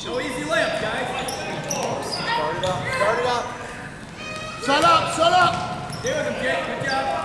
Show easy layups, guys. Start it up. Start it up. Shut up, shut up. Stay with him, Jake. Good job.